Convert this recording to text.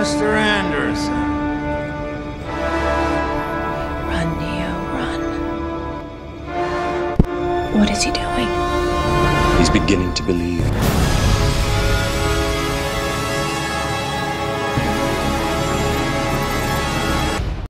Mr. Anderson. Run, Neo, run. What is he doing? He's beginning to believe.